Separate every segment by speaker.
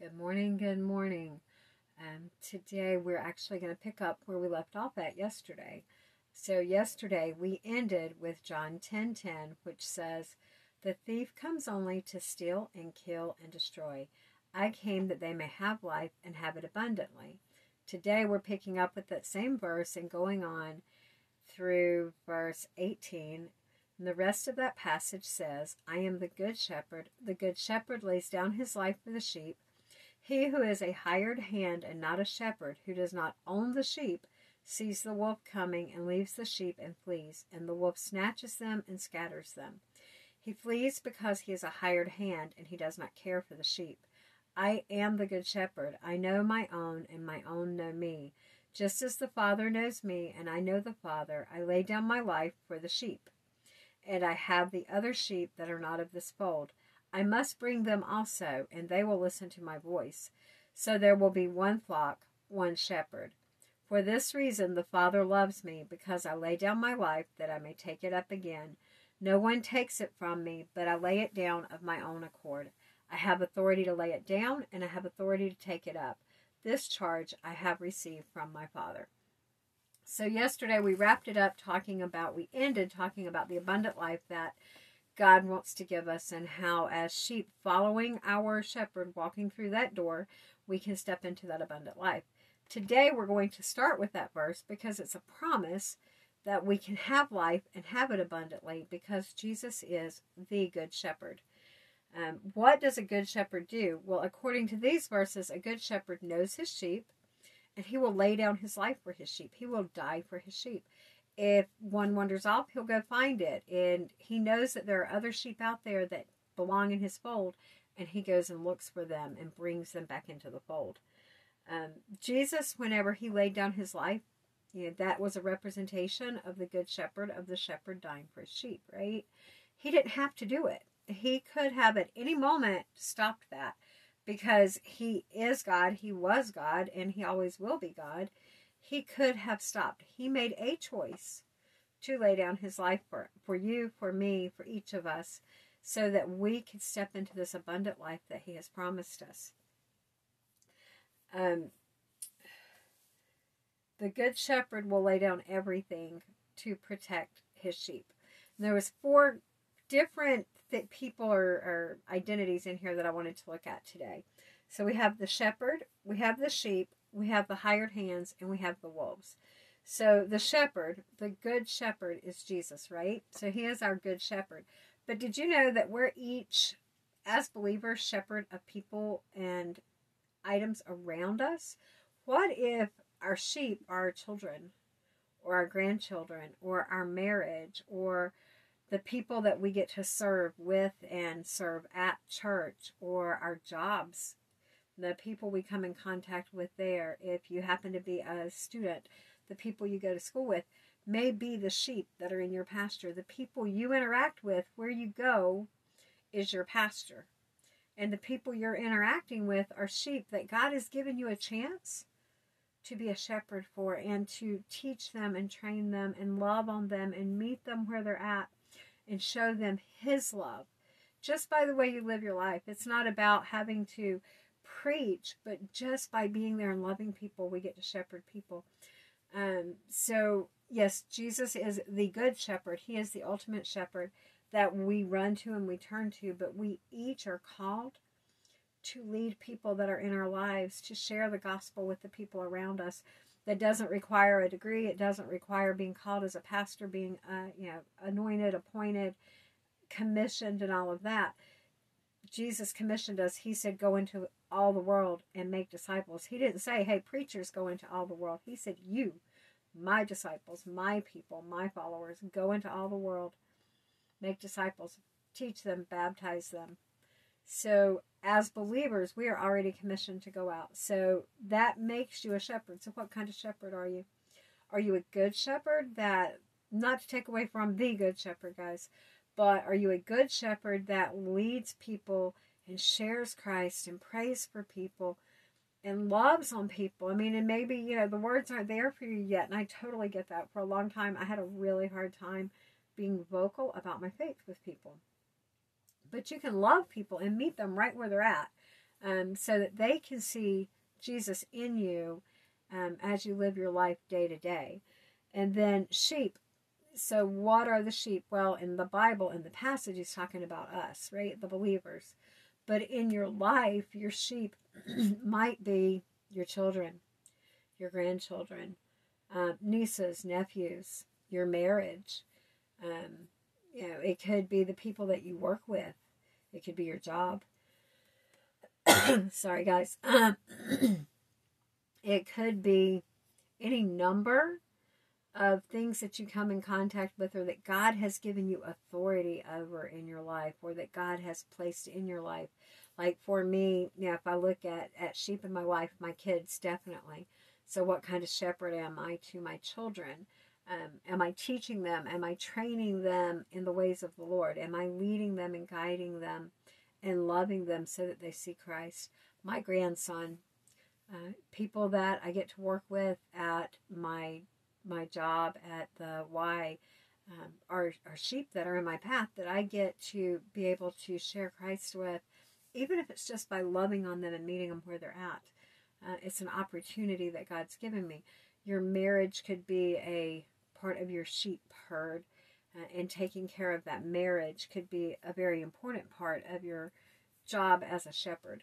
Speaker 1: Good morning, good morning. Um, today we're actually going to pick up where we left off at yesterday. So yesterday we ended with John 10:10, which says, "The thief comes only to steal and kill and destroy. I came that they may have life and have it abundantly." Today we're picking up with that same verse and going on through verse 18 and the rest of that passage says, I am the good shepherd. The good shepherd lays down his life for the sheep. He who is a hired hand and not a shepherd, who does not own the sheep, sees the wolf coming and leaves the sheep and flees, and the wolf snatches them and scatters them. He flees because he is a hired hand and he does not care for the sheep. I am the good shepherd. I know my own, and my own know me. Just as the Father knows me, and I know the Father, I lay down my life for the sheep. And I have the other sheep that are not of this fold. I must bring them also, and they will listen to my voice. So there will be one flock, one shepherd. For this reason the Father loves me, because I lay down my life that I may take it up again. No one takes it from me, but I lay it down of my own accord. I have authority to lay it down, and I have authority to take it up. This charge I have received from my Father. So, yesterday we wrapped it up talking about, we ended talking about the abundant life that God wants to give us, and how, as sheep following our shepherd, walking through that door, we can step into that abundant life. Today, we're going to start with that verse because it's a promise that we can have life and have it abundantly because Jesus is the good shepherd. Um, what does a good shepherd do? Well, according to these verses, a good shepherd knows his sheep and he will lay down his life for his sheep. He will die for his sheep if one wanders off, he'll go find it. And he knows that there are other sheep out there that belong in his fold, and he goes and looks for them and brings them back into the fold. Um, Jesus, whenever he laid down his life, you know, that was a representation of the good shepherd, of the shepherd dying for his sheep, right? He didn't have to do it. He could have at any moment stopped that because he is God, he was God, and he always will be God he could have stopped. He made a choice to lay down his life for, for you, for me, for each of us, so that we could step into this abundant life that he has promised us. Um, the good shepherd will lay down everything to protect his sheep. And there was four different th- people or, or identities in here that I wanted to look at today. So we have the shepherd, we have the sheep, we have the hired hands, and we have the wolves. So the shepherd, the good shepherd, is Jesus, right? So he is our good shepherd. But did you know that we're each, as believers, shepherd of people and items around us? What if our sheep are our children, or our grandchildren, or our marriage, or the people that we get to serve with and serve at church, or our jobs the people we come in contact with there, if you happen to be a student, the people you go to school with, may be the sheep that are in your pasture. The people you interact with where you go is your pasture. And the people you're interacting with are sheep that God has given you a chance to be a shepherd for and to teach them and train them and love on them and meet them where they're at and show them His love just by the way you live your life. It's not about having to preach, but just by being there and loving people, we get to shepherd people. Um, so, yes, Jesus is the good shepherd. He is the ultimate shepherd that we run to and we turn to, but we each are called to lead people that are in our lives, to share the gospel with the people around us. That doesn't require a degree. It doesn't require being called as a pastor, being uh, you know anointed, appointed, commissioned, and all of that. Jesus commissioned us. He said, "Go into all the world and make disciples. He didn't say, hey, preachers go into all the world. He said, you, my disciples, my people, my followers, go into all the world, make disciples, teach them, baptize them. So, as believers, we are already commissioned to go out. So, that makes you a shepherd. So, what kind of shepherd are you? Are you a good shepherd that, not to take away from the good shepherd, guys, but are you a good shepherd that leads people? and shares Christ and prays for people and loves on people. I mean, and maybe, you know, the words aren't there for you yet. And I totally get that. For a long time, I had a really hard time being vocal about my faith with people. But you can love people and meet them right where they're at. um, so that they can see Jesus in you um, as you live your life day to day. And then sheep. So, what are the sheep? Well, in the Bible, in the passage, he's talking about us, right? The believers. But in your life, your sheep might be your children, your grandchildren, uh, nieces, nephews, your marriage. Um, you know, it could be the people that you work with. It could be your job. Sorry, guys. it could be any number of things that you come in contact with or that God has given you authority over in your life or that God has placed in your life. Like for me, you know, if I look at, at sheep in my life, my kids definitely. So what kind of shepherd am I to my children? Um, am I teaching them? Am I training them in the ways of the Lord? Am I leading them and guiding them and loving them so that they see Christ? My grandson, uh, people that I get to work with at my my job at the Y um, are, are sheep that are in my path that I get to be able to share Christ with, even if it's just by loving on them and meeting them where they're at. Uh, it's an opportunity that God's given me. Your marriage could be a part of your sheep herd, uh, and taking care of that marriage could be a very important part of your job as a shepherd.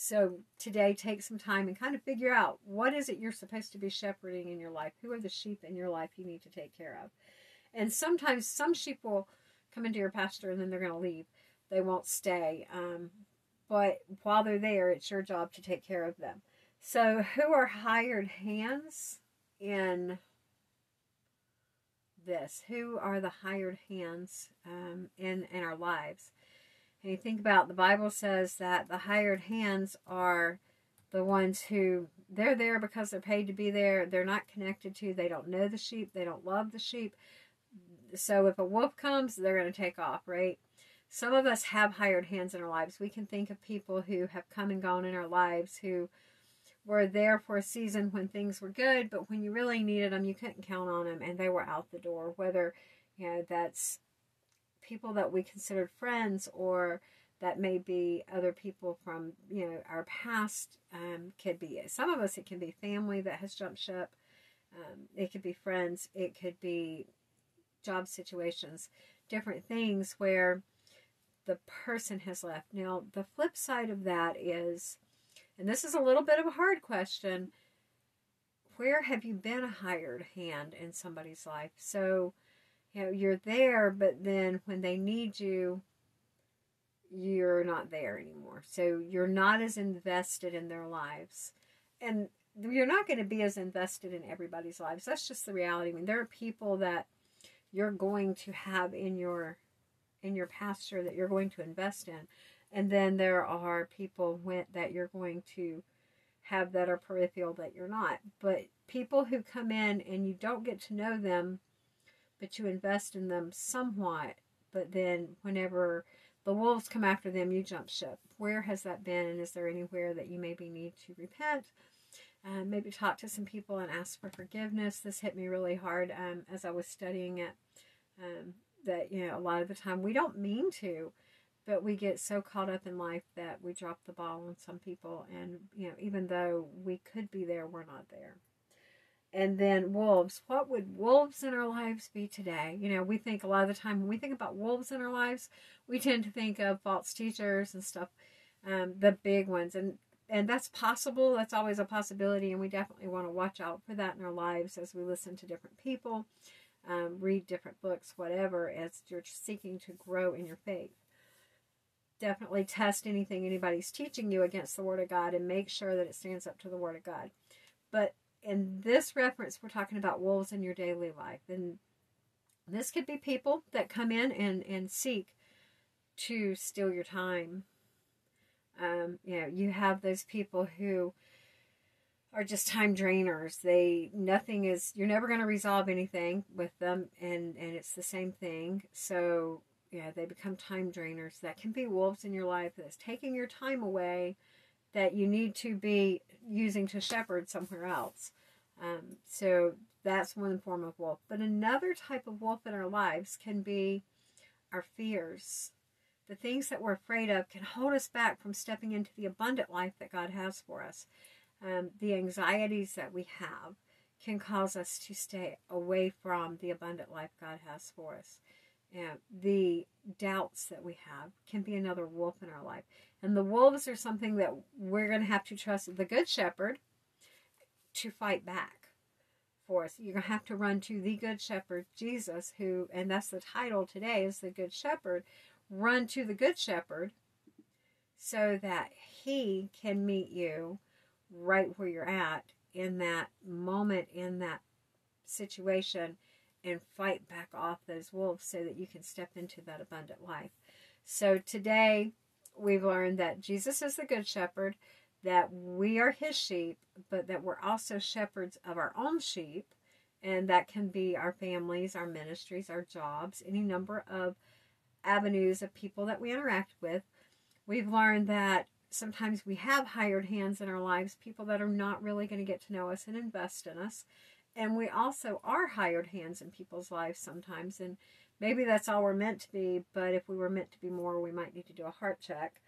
Speaker 1: So today, take some time and kind of figure out what is it you're supposed to be shepherding in your life. Who are the sheep in your life you need to take care of? And sometimes some sheep will come into your pasture and then they're going to leave. They won't stay. Um, but while they're there, it's your job to take care of them. So, who are hired hands in this? Who are the hired hands um, in in our lives? And you think about the Bible says that the hired hands are the ones who they're there because they're paid to be there. They're not connected to, they don't know the sheep, they don't love the sheep. So if a wolf comes, they're going to take off, right? Some of us have hired hands in our lives. We can think of people who have come and gone in our lives who were there for a season when things were good, but when you really needed them, you couldn't count on them and they were out the door. Whether, you know, that's people that we considered friends or that may be other people from you know our past um, could be some of us it can be family that has jumped ship um, it could be friends it could be job situations different things where the person has left. Now the flip side of that is and this is a little bit of a hard question where have you been a hired hand in somebody's life? So you know you're there but then when they need you you're not there anymore. So you're not as invested in their lives. And you're not going to be as invested in everybody's lives. That's just the reality. I mean there are people that you're going to have in your in your pasture that you're going to invest in. And then there are people that you're going to have that are peripheral that you're not. But people who come in and you don't get to know them but you invest in them somewhat. But then, whenever the wolves come after them, you jump ship. Where has that been? And is there anywhere that you maybe need to repent? Uh, maybe talk to some people and ask for forgiveness. This hit me really hard um, as I was studying it. Um, that, you know, a lot of the time we don't mean to, but we get so caught up in life that we drop the ball on some people. And, you know, even though we could be there, we're not there. And then wolves. What would wolves in our lives be today? You know, we think a lot of the time when we think about wolves in our lives, we tend to think of false teachers and stuff, um, the big ones. And and that's possible. That's always a possibility, and we definitely want to watch out for that in our lives as we listen to different people, um, read different books, whatever, as you're seeking to grow in your faith. Definitely test anything anybody's teaching you against the Word of God and make sure that it stands up to the Word of God. But in this reference, we're talking about wolves in your daily life. And this could be people that come in and, and seek to steal your time. Um, you know, you have those people who are just time drainers. They nothing is you're never going to resolve anything with them and and it's the same thing. So, yeah, they become time drainers. That can be wolves in your life that's taking your time away that you need to be using to shepherd somewhere else. Um, so that's one form of wolf. But another type of wolf in our lives can be our fears. the things that we're afraid of can hold us back from stepping into the abundant life that God has for us. Um, the anxieties that we have can cause us to stay away from the abundant life God has for us. And the doubts that we have can be another wolf in our life. And the wolves are something that we're going to have to trust the Good Shepherd to fight back for us. You're going to have to run to the Good Shepherd, Jesus, who, and that's the title today, is the Good Shepherd. Run to the Good Shepherd so that he can meet you right where you're at in that moment, in that situation, and fight back off those wolves so that you can step into that abundant life. So today, we've learned that Jesus is the Good Shepherd, that we are his sheep, but that we're also shepherds of our own sheep. And that can be our families, our ministries, our jobs, any number of avenues of people that we interact with. We've learned that sometimes we have hired hands in our lives, people that are not really going to get to know us and invest in us. And we also are hired hands in people's lives sometimes. And maybe that's all we're meant to be, but if we were meant to be more, we might need to do a heart check.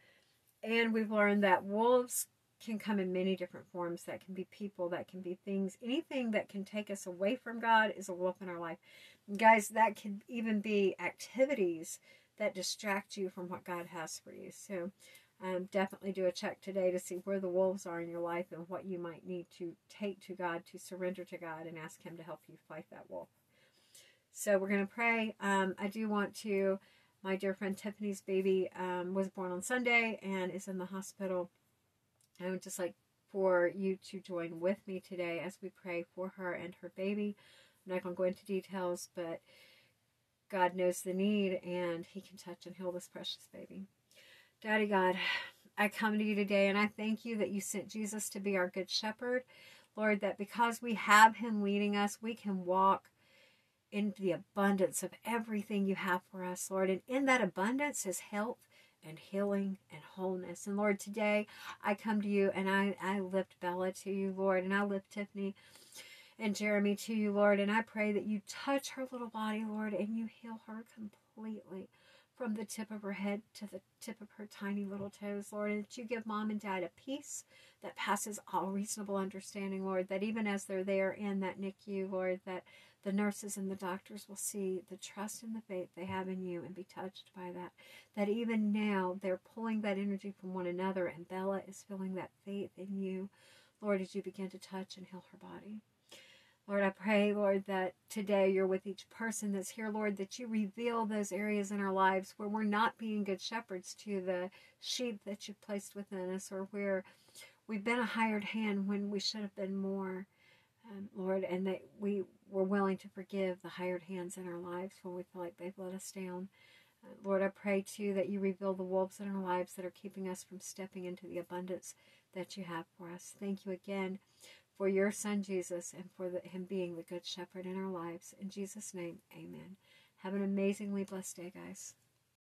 Speaker 1: And we've learned that wolves can come in many different forms. That can be people, that can be things. Anything that can take us away from God is a wolf in our life. And guys, that can even be activities that distract you from what God has for you. So um, definitely do a check today to see where the wolves are in your life and what you might need to take to God, to surrender to God, and ask Him to help you fight that wolf. So we're going to pray. Um, I do want to, my dear friend Tiffany's baby um, was born on Sunday and is in the hospital. I would just like for you to join with me today as we pray for her and her baby. I'm not going to go into details, but God knows the need and He can touch and heal this precious baby. Daddy God, I come to you today and I thank you that you sent Jesus to be our good shepherd. Lord, that because we have him leading us, we can walk in the abundance of everything you have for us, Lord. And in that abundance is health and healing and wholeness. And Lord, today I come to you and I, I lift Bella to you, Lord, and I lift Tiffany and Jeremy to you, Lord. And I pray that you touch her little body, Lord, and you heal her completely from the tip of her head to the tip of her tiny little toes, Lord, and that you give mom and dad a peace that passes all reasonable understanding, Lord, that even as they're there in that NICU, Lord, that the nurses and the doctors will see the trust and the faith they have in you and be touched by that. That even now they're pulling that energy from one another, and Bella is feeling that faith in you, Lord, as you begin to touch and heal her body. Lord, I pray, Lord, that today you're with each person that's here, Lord, that you reveal those areas in our lives where we're not being good shepherds to the sheep that you've placed within us, or where we've been a hired hand when we should have been more, um, Lord, and that we were willing to forgive the hired hands in our lives when we feel like they've let us down. Uh, Lord, I pray too that you reveal the wolves in our lives that are keeping us from stepping into the abundance that you have for us. Thank you again for your son Jesus and for the, him being the good shepherd in our lives. In Jesus' name, amen. Have an amazingly blessed day, guys.